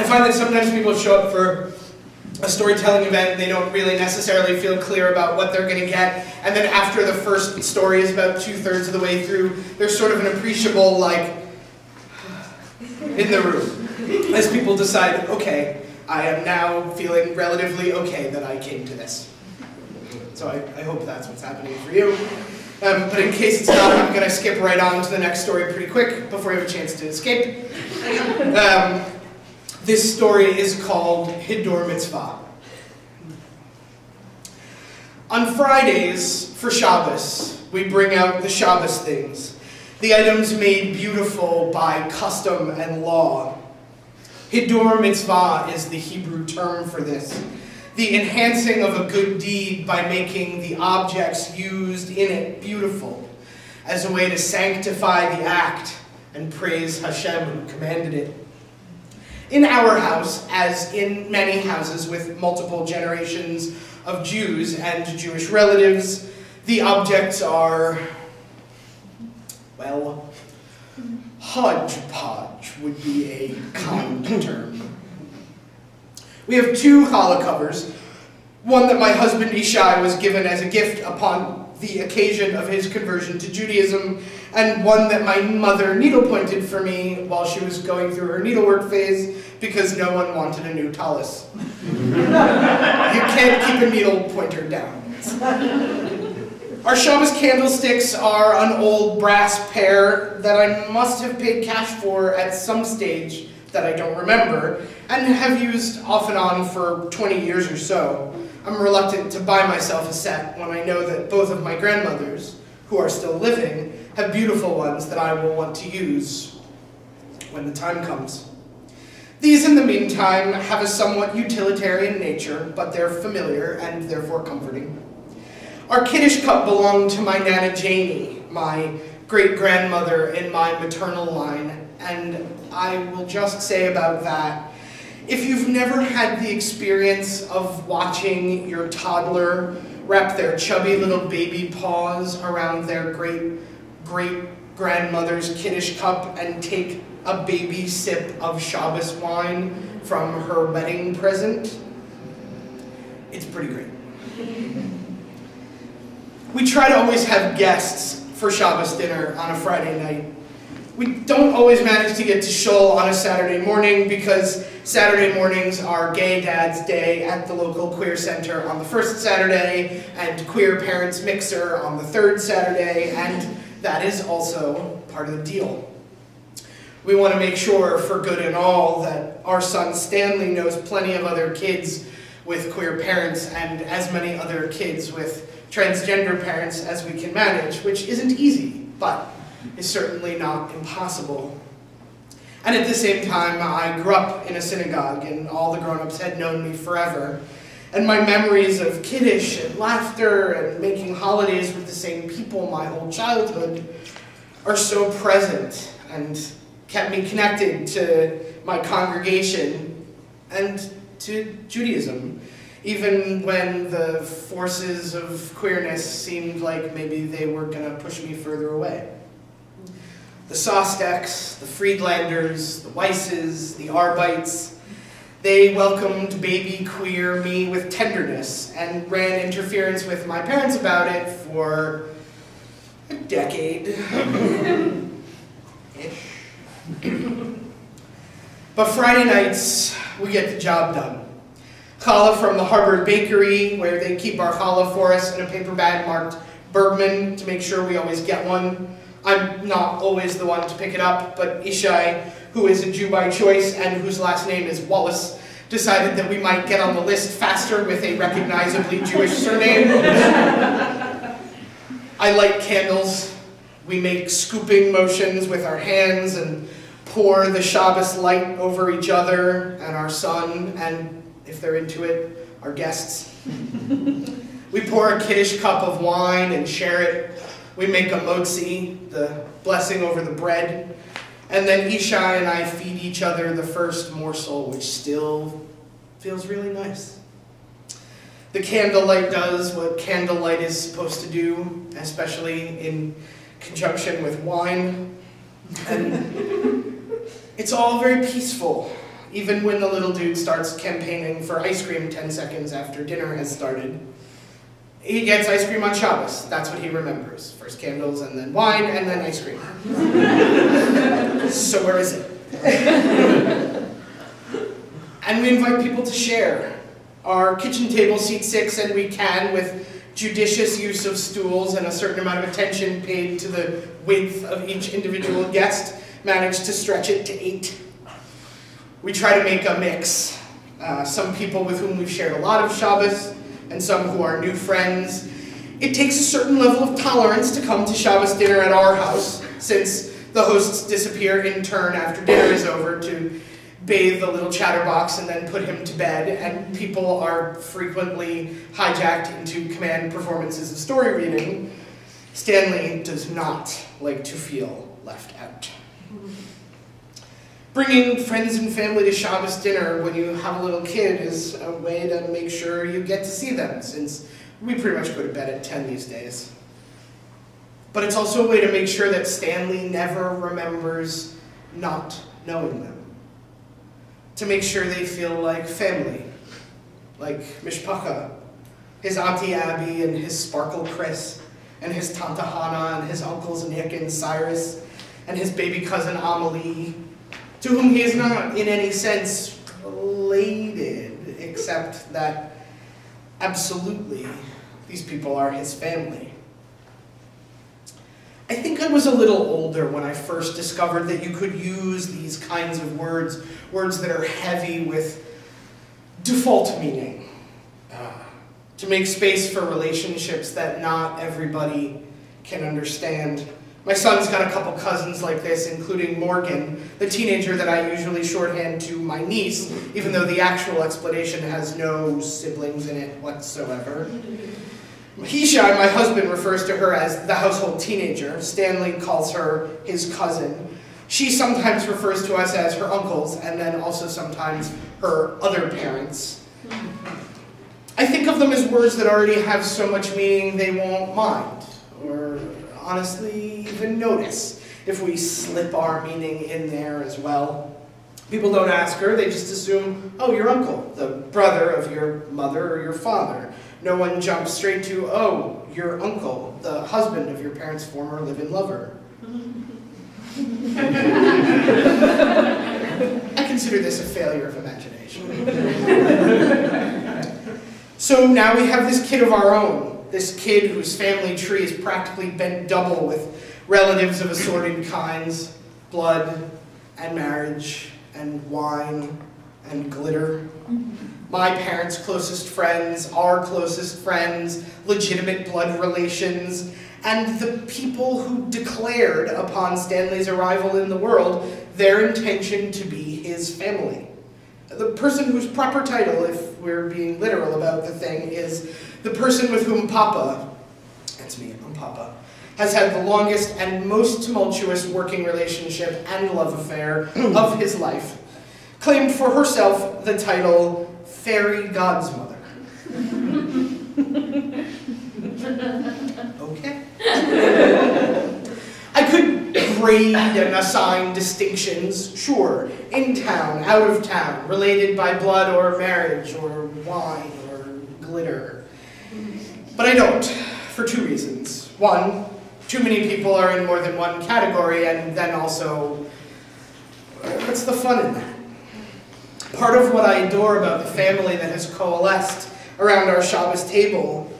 I find that sometimes people show up for a storytelling event they don't really necessarily feel clear about what they're going to get. And then after the first story is about two thirds of the way through, there's sort of an appreciable, like, in the room as people decide, okay, I am now feeling relatively okay that I came to this. So I, I hope that's what's happening for you. Um, but in case it's not, I'm going to skip right on to the next story pretty quick before you have a chance to escape. Um, this story is called Hiddur Mitzvah. On Fridays for Shabbos, we bring out the Shabbos things, the items made beautiful by custom and law. Hiddur Mitzvah is the Hebrew term for this the enhancing of a good deed by making the objects used in it beautiful, as a way to sanctify the act and praise Hashem who commanded it. In our house, as in many houses with multiple generations of Jews and Jewish relatives, the objects are, well, hodgepodge would be a kind term. We have two challah covers, one that my husband Ishai was given as a gift upon the occasion of his conversion to Judaism, and one that my mother needlepointed for me while she was going through her needlework phase because no one wanted a new tallis. you can't keep a needle pointer down. Our Shabbos candlesticks are an old brass pair that I must have paid cash for at some stage that I don't remember, and have used off and on for 20 years or so. I'm reluctant to buy myself a set when I know that both of my grandmothers, who are still living, have beautiful ones that I will want to use when the time comes. These, in the meantime, have a somewhat utilitarian nature, but they're familiar and therefore comforting. Our kiddish cup belonged to my Nana Janie, my great-grandmother in my maternal line, and I will just say about that, if you've never had the experience of watching your toddler wrap their chubby little baby paws around their great great grandmother's kiddish cup and take a baby sip of Shabbos wine from her wedding present, it's pretty great. We try to always have guests for Shabbos dinner on a Friday night. We don't always manage to get to Shul on a Saturday morning because Saturday mornings are Gay Dad's Day at the local Queer Center on the first Saturday and Queer Parents Mixer on the third Saturday, and that is also part of the deal. We want to make sure, for good and all, that our son Stanley knows plenty of other kids with queer parents and as many other kids with transgender parents as we can manage, which isn't easy, but is certainly not impossible. And at the same time, I grew up in a synagogue, and all the grown-ups had known me forever. And my memories of kiddush and laughter and making holidays with the same people my whole childhood are so present and kept me connected to my congregation and to Judaism even when the forces of queerness seemed like maybe they were going to push me further away. The Sosteks, the Friedlanders, the Weisses, the Arbites, they welcomed baby queer me with tenderness and ran interference with my parents about it for a decade. but Friday nights, we get the job done. Challah from the Harvard Bakery, where they keep our challah for us in a paper bag marked Bergman to make sure we always get one. I'm not always the one to pick it up, but Ishai, who is a Jew by choice and whose last name is Wallace, decided that we might get on the list faster with a recognizably Jewish surname. I light candles. We make scooping motions with our hands and pour the Shabbos light over each other and our son and if they're into it, our guests. we pour a kiddish cup of wine and share it. We make a motzi, the blessing over the bread. And then Ishai and I feed each other the first morsel, which still feels really nice. The candlelight does what candlelight is supposed to do, especially in conjunction with wine. And it's all very peaceful even when the little dude starts campaigning for ice cream 10 seconds after dinner has started. He gets ice cream on Shabbos. That's what he remembers. First candles, and then wine, and then ice cream. so where is it? and we invite people to share. Our kitchen table seats six, and we can, with judicious use of stools and a certain amount of attention paid to the width of each individual guest, manage to stretch it to eight. We try to make a mix. Uh, some people with whom we've shared a lot of Shabbos, and some who are new friends. It takes a certain level of tolerance to come to Shabbos dinner at our house, since the hosts disappear in turn after dinner is over to bathe the little chatterbox and then put him to bed, and people are frequently hijacked into command performances of story reading. Stanley does not like to feel left out. Mm-hmm. Bringing friends and family to Shabbos dinner when you have a little kid is a way to make sure you get to see them, since we pretty much go to bed at 10 these days. But it's also a way to make sure that Stanley never remembers not knowing them. To make sure they feel like family, like Mishpacha, his Auntie Abby and his Sparkle Chris, and his Tanta Hannah and his uncles Nick and Cyrus, and his baby cousin Amelie, to whom he is not in any sense related, except that absolutely these people are his family. I think I was a little older when I first discovered that you could use these kinds of words, words that are heavy with default meaning, uh, to make space for relationships that not everybody can understand. My son's got a couple cousins like this, including Morgan, the teenager that I usually shorthand to my niece, even though the actual explanation has no siblings in it whatsoever. Ishai, my husband, refers to her as the household teenager. Stanley calls her his cousin. She sometimes refers to us as her uncles, and then also sometimes her other parents. I think of them as words that already have so much meaning they won't mind, or honestly even notice if we slip our meaning in there as well. People don't ask her, they just assume, oh, your uncle, the brother of your mother or your father. No one jumps straight to, oh, your uncle, the husband of your parents' former live-in lover. I consider this a failure of imagination. so now we have this kid of our own, this kid whose family tree is practically bent double with relatives of assorted kinds, blood and marriage and wine and glitter. My parents' closest friends, our closest friends, legitimate blood relations, and the people who declared upon Stanley's arrival in the world their intention to be his family. The person whose proper title, if we're being literal about the thing, is the person with whom Papa, that's me, I'm Papa, has had the longest and most tumultuous working relationship and love affair of his life, claimed for herself the title Fairy Godsmother. okay. I could grade and assign distinctions, sure, in town, out of town, related by blood or marriage or wine or glitter. But I don't, for two reasons. One, too many people are in more than one category, and then also, uh, what's the fun in that? Part of what I adore about the family that has coalesced around our Shabbos table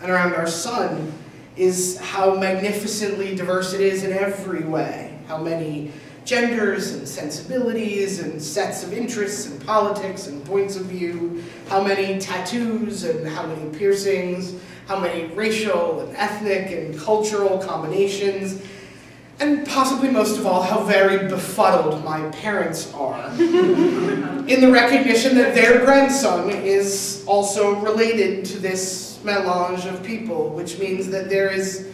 and around our son is how magnificently diverse it is in every way. How many genders and sensibilities and sets of interests and politics and points of view, how many tattoos and how many piercings, how many racial and ethnic and cultural combinations, and possibly most of all, how very befuddled my parents are. In the recognition that their grandson is also related to this melange of people, which means that there is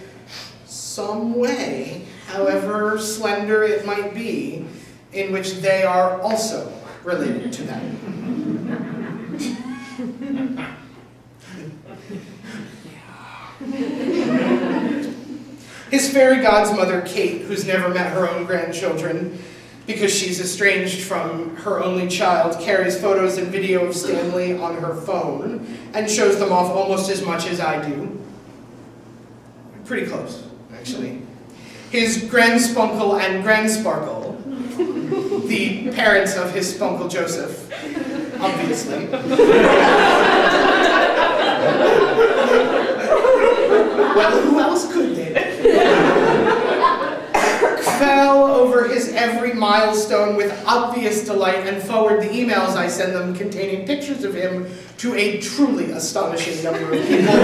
some way however slender it might be, in which they are also related to them. His fairy godmother, Kate, who's never met her own grandchildren, because she's estranged from her only child, carries photos and video of Stanley on her phone and shows them off almost as much as I do. Pretty close, actually. His grandspunkle and grandsparkle, the parents of his spunkle Joseph, obviously. well, who else could fell over his every milestone with obvious delight and forward the emails I send them containing pictures of him to a truly astonishing number of people.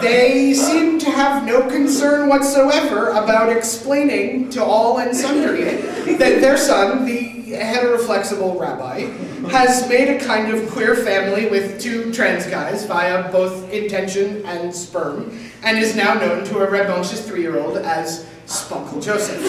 they seem to have no concern whatsoever about explaining to all and sundry that their son, the heteroflexible rabbi, has made a kind of queer family with two trans guys via both intention and sperm, and is now known to a rambunctious three-year-old as Spunkle Joseph.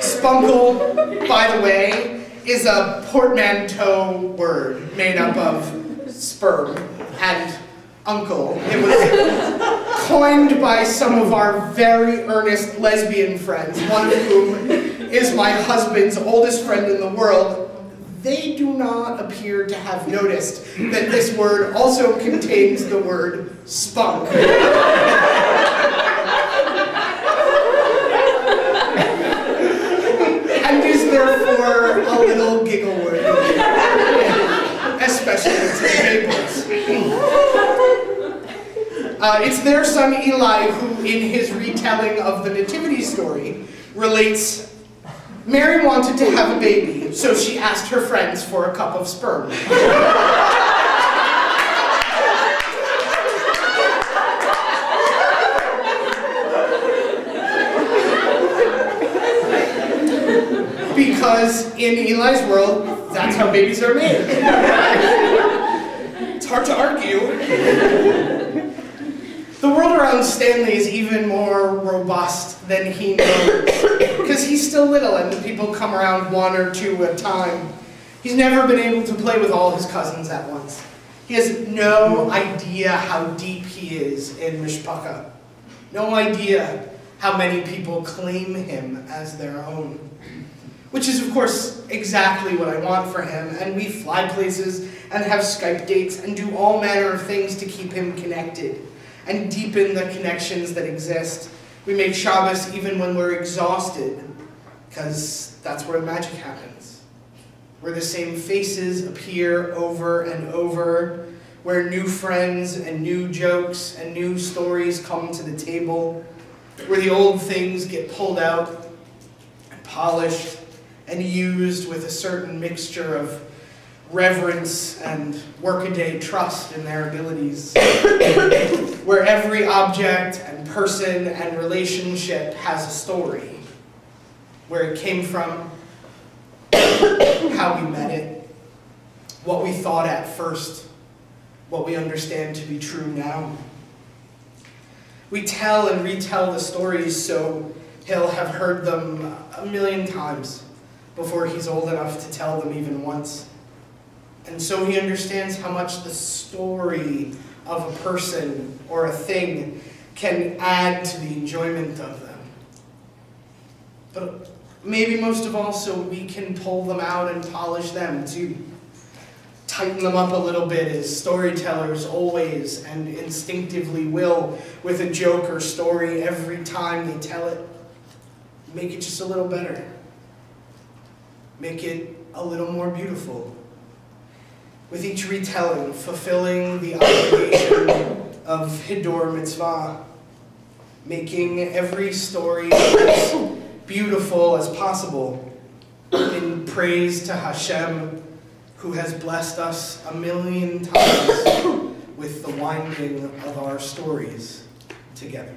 Spunkle, by the way, is a portmanteau word made up of sperm and uncle. It was coined by some of our very earnest lesbian friends, one of whom is my husband's oldest friend in the world. They do not appear to have noticed that this word also contains the word spunk. and is therefore a little giggle word, especially to. Uh, it's their son Eli who, in his retelling of the Nativity story, relates Mary wanted to have a baby, so she asked her friends for a cup of sperm. because in Eli's world, that's how babies are made. it's hard to argue. The world around Stanley is even more robust than he knows, because he's still little and the people come around one or two at a time. He's never been able to play with all his cousins at once. He has no idea how deep he is in Mishpacha. No idea how many people claim him as their own. Which is, of course, exactly what I want for him, and we fly places and have Skype dates and do all manner of things to keep him connected and deepen the connections that exist. We make Shabbos even when we're exhausted, because that's where magic happens. Where the same faces appear over and over, where new friends and new jokes and new stories come to the table, where the old things get pulled out and polished and used with a certain mixture of reverence and workaday trust in their abilities, where every object and person and relationship has a story, where it came from, how we met it, what we thought at first, what we understand to be true now. We tell and retell the stories so he'll have heard them a million times before he's old enough to tell them even once. And so he understands how much the story of a person or a thing can add to the enjoyment of them. But maybe most of all, so we can pull them out and polish them too. Tighten them up a little bit as storytellers always and instinctively will with a joke or story every time they tell it. Make it just a little better. Make it a little more beautiful with each retelling fulfilling the obligation of Hiddur Mitzvah, making every story as beautiful as possible in praise to Hashem, who has blessed us a million times with the winding of our stories together.